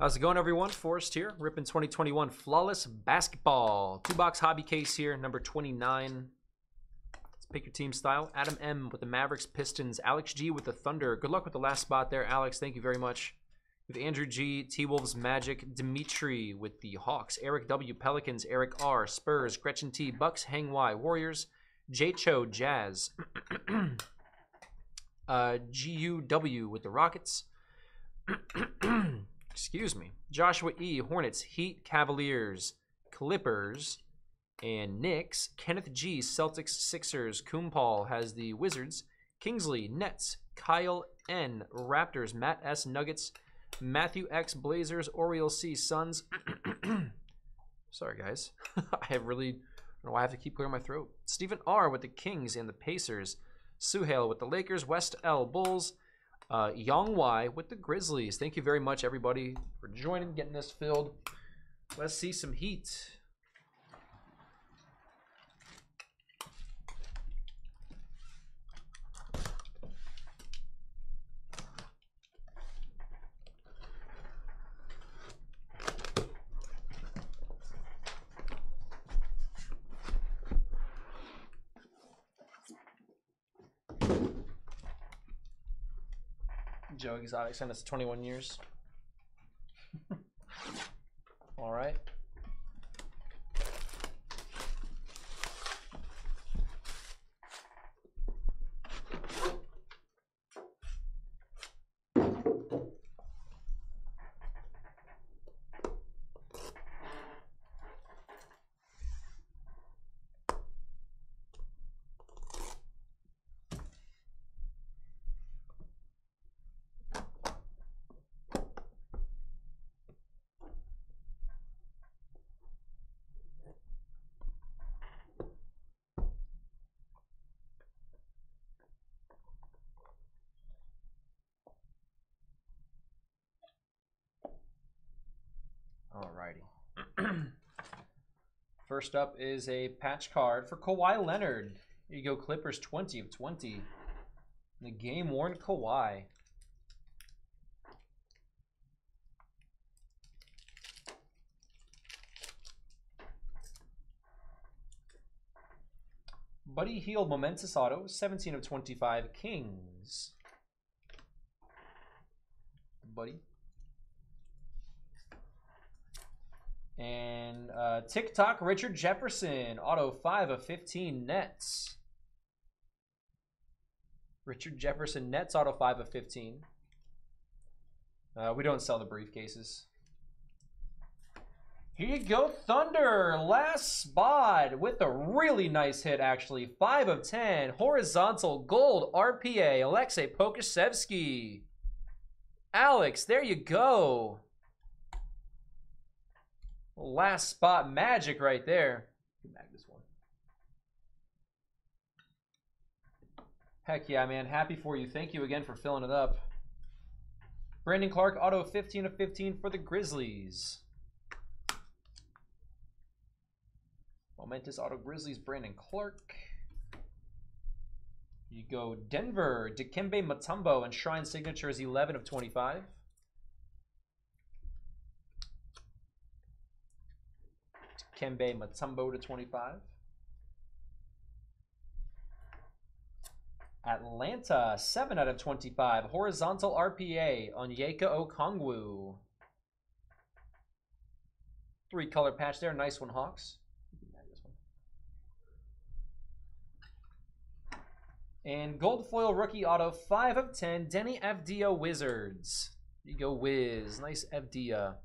How's it going, everyone? Forrest here, ripping 2021 Flawless Basketball. Two box hobby case here, number 29. Let's pick your team style. Adam M with the Mavericks, Pistons. Alex G with the Thunder. Good luck with the last spot there, Alex. Thank you very much. With Andrew G, T Wolves, Magic, Dimitri with the Hawks, Eric W, Pelicans, Eric R, Spurs, Gretchen T, Bucks, Hang Y, Warriors, J Cho, Jazz, uh, GUW with the Rockets. Excuse me. Joshua E. Hornets, Heat, Cavaliers, Clippers, and Knicks. Kenneth G. Celtics, Sixers. Kumpal has the Wizards. Kingsley, Nets. Kyle N. Raptors. Matt S. Nuggets. Matthew X. Blazers. Orioles C. Suns. Sorry, guys. I have really. I I have to keep clearing my throat. Stephen R. with the Kings and the Pacers. Suhail with the Lakers. West L. Bulls. Uh, Young Y with the Grizzlies. Thank you very much, everybody, for joining, getting this filled. Let's see some heat. Joe Exotic sent us 21 years. All right. Alrighty. First up is a patch card for Kawhi Leonard. Here you go, Clippers 20 of 20. The game worn Kawhi. Buddy Hield Momentous Auto, 17 of 25 Kings. Buddy. And uh, TikTok Richard Jefferson, auto 5 of 15 Nets. Richard Jefferson, Nets, auto 5 of 15. Uh, we don't sell the briefcases. Here you go, Thunder. Last spot with a really nice hit, actually. 5 of 10. Horizontal gold RPA. Aleksej Pokusevski. Alex, there you go. Last spot magic right there. Mag one. Heck yeah, man. Happy for you. Thank you again for filling it up. Brandon Clarke, auto 15 of 15 for the Grizzlies. Momentous auto Grizzlies, Brandon Clarke. You go Denver, Dikembe Mutombo, and Shrine Signature is 11 of 25. Kembe Mutombo to 25. Atlanta, 7 out of 25. Horizontal RPA on Yeka Okongwu. Three color patch there. Nice one, Hawks. And gold foil rookie auto, 5 of 10. Deni Avdija Wizards. You go Wiz. Nice Avdija.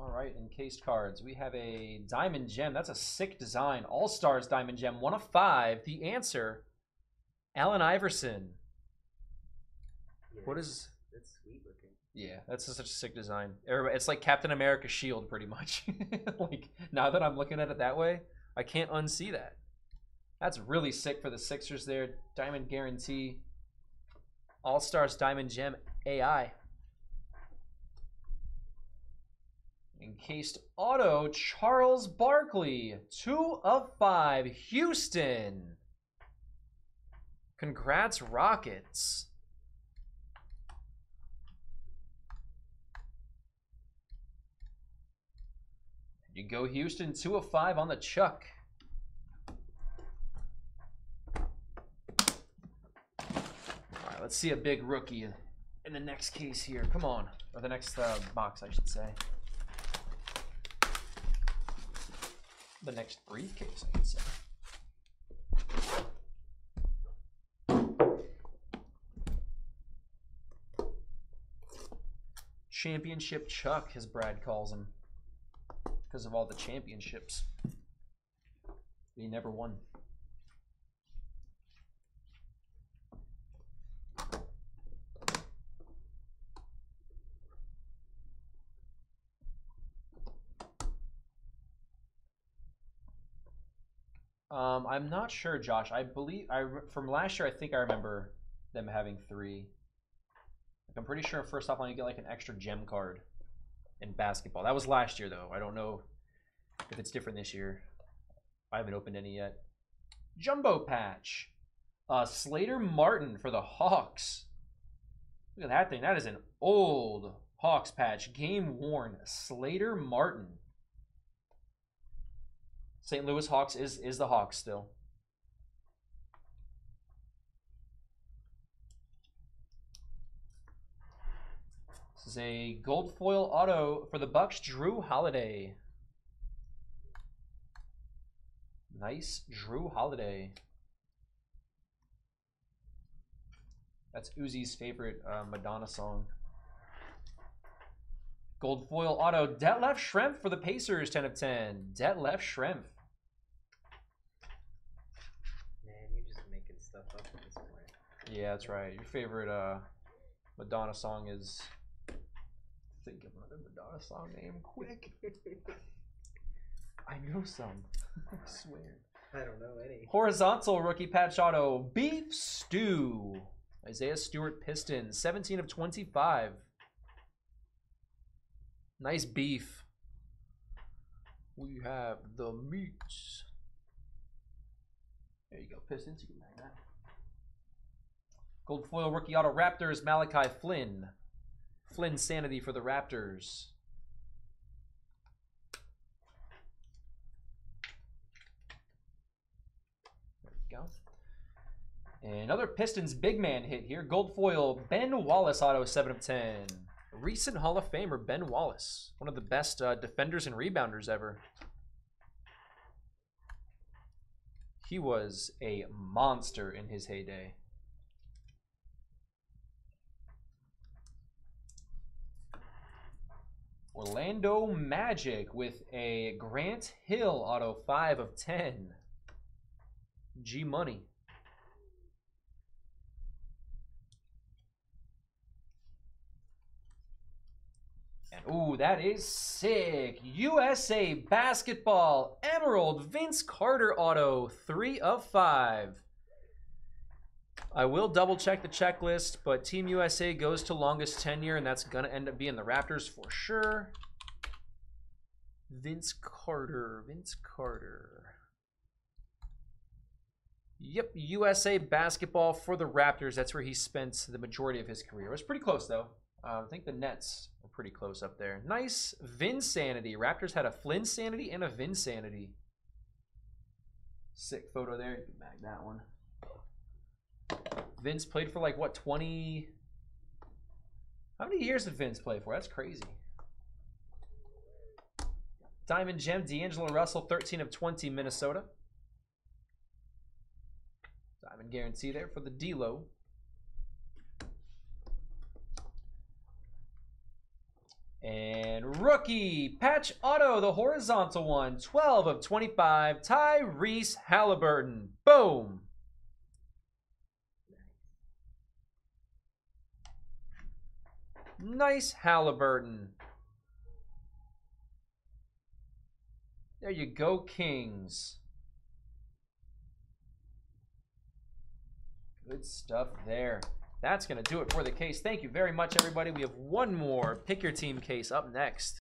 All right, encased cards. We have a Diamond Gem. That's a sick design. All Stars Diamond Gem, one of five. The answer, Allen Iverson. Yeah, What is? That's sweet looking. Yeah, that's such a sick design. Everybody, it's like Captain America shield, pretty much. like now that I'm looking at it that way, I can't unsee that. That's really sick for the Sixers there. Diamond guarantee. All Stars Diamond Gem AI. Encased auto, Charles Barkley. Two of five, Houston. Congrats, Rockets. You go, Houston. Two of five on the Chuck. All right, let's see a big rookie in the next case here. Come on. Or the next uh, box, I should say. The next briefcase, I should say. Championship Chuck, as Brad calls him. Because of all the championships. He never won. Um, I'm not sure, Josh. I believe I from last year. I think I remember them having three. Like, I'm pretty sure first off you get like an extra gem card in basketball. That was last year though. I don't know if it's different this year. I haven't opened any yet. Jumbo patch. Uh, Slater Martin for the Hawks. Look at that thing. That is an old Hawks patch. Game worn. Slater Martin. St. Louis Hawks is is the Hawks still. This is a gold foil auto for the Bucks. Jrue Holiday. Nice Jrue Holiday. That's Uzi's favorite uh, Madonna song. Gold foil auto. Detlef Schrempf for the Pacers. 10 of 10. Detlef Schrempf. Man, you're just making stuff up at this point. Yeah, that's right. Your favorite uh, Madonna song is. Think of another Madonna song name quick. I know some. I swear. I don't know any. Horizontal rookie patch auto. Beef Stew. Isaiah Stewart Pistons. 17 of 25. Nice beef. We have the meats. There you go, Pistons. You can that. Gold foil rookie auto Raptors. Malachi Flynn. Flynn Sanity for the Raptors. There we go. Another Pistons big man hit here. Gold foil Ben Wallace auto 7 of 10. Recent Hall of Famer Ben Wallace. One of the best uh, defenders and rebounders ever. He was a monster in his heyday. Orlando Magic with a Grant Hill auto 5 of 10. G Money. And ooh, that is sick. USA Basketball Emerald Vince Carter auto 3 of 5. I will double check the checklist, but Team USA goes to longest tenure, and that's going to end up being the Raptors for sure. Vince Carter. Vince Carter. Yep, USA basketball for the Raptors. That's where he spent the majority of his career. It was pretty close, though. Uh, I think the Nets were pretty close up there. Nice Vin sanity. Raptors had a Flynn Sanity and a Vin sanity. Sick photo there. You can bag that one. Vince played for like what 20 How many years did Vince play for? That's crazy. Diamond Gem D'Angelo Russell 13 of 20 Minnesota. Diamond guarantee there for the D'Lo. And rookie patch auto, the horizontal one, 12 of 25, Tyrese Haliburton. Boom. Nice Haliburton. There you go, Kings. Good stuff there. That's going to do it for the case. Thank you very much, everybody. We have one more Pick Your Team case up next.